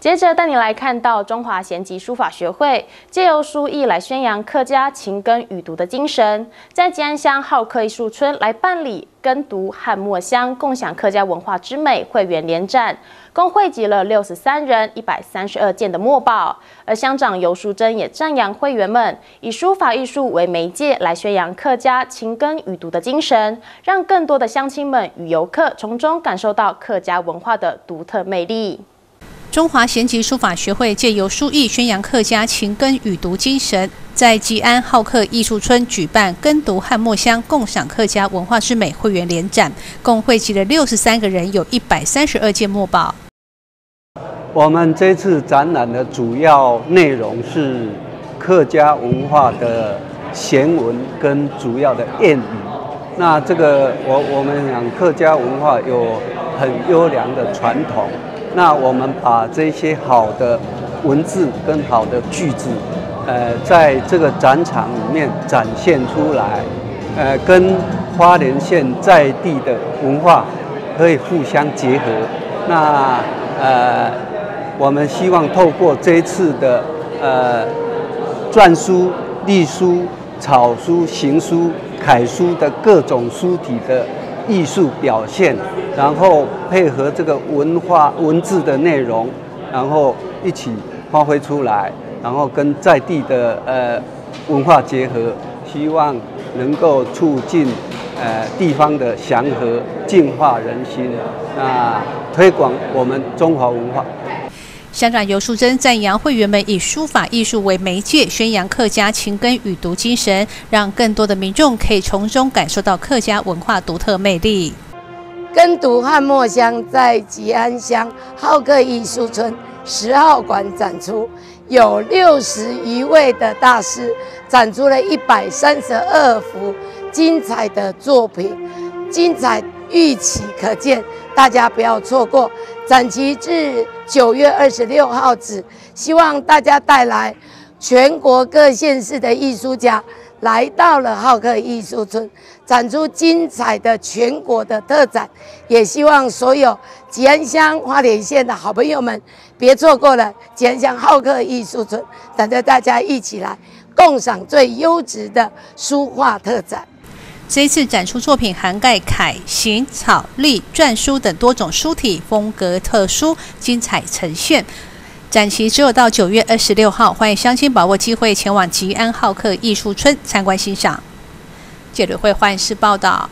接着带你来看到中华贤集书法学会借由书艺来宣扬客家勤耕与读的精神，在吉安乡好客艺术村来办理耕读和墨乡共享客家文化之美会员联展，共汇集了六十三人一百三十二件的墨宝。而乡长尤淑珍也赞扬会员们以书法艺术为媒介来宣扬客家勤耕与读的精神，让更多的乡亲们与游客从中感受到客家文化的独特魅力。中华贤集书法学会借由书艺宣扬客家勤耕与读精神，在吉安好客艺术村举办耕读汉墨香共享客家文化之美会员联展，共汇集了六十三个人，有一百三十二件墨宝。我们这次展览的主要内容是客家文化的贤文跟主要的谚语。那这个我我们讲客家文化有很优良的传统。那我们把这些好的文字跟好的句子，呃，在这个展场里面展现出来，呃，跟花莲县在地的文化可以互相结合。那呃，我们希望透过这次的呃篆书、隶书、草书、行书、楷书的各种书体的。艺术表现，然后配合这个文化文字的内容，然后一起发挥出来，然后跟在地的呃文化结合，希望能够促进呃地方的祥和，净化人心，那推广我们中华文化。乡长尤淑珍赞扬会员们以书法艺术为媒介，宣扬客家勤耕与读精神，让更多的民众可以从中感受到客家文化独特魅力。耕读和墨香在吉安乡浩客艺术村十号馆展出，有六十余位的大师展出了一百三十二幅精彩的作品，精彩预期可见，大家不要错过。展期至九月二十六号止，希望大家带来全国各县市的艺术家来到了好客艺术村，展出精彩的全国的特展。也希望所有吉安乡花莲县的好朋友们别错过了吉安乡好客艺术村，等着大家一起来共赏最优质的书画特展。这一次展出作品涵盖楷、行、草、隶、篆书等多种书体，风格特殊，精彩呈现。展期只有到九月二十六号，欢迎乡亲把握机会前往吉安好客艺术村参观欣赏。记者会换视报道。